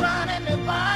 Running the bar.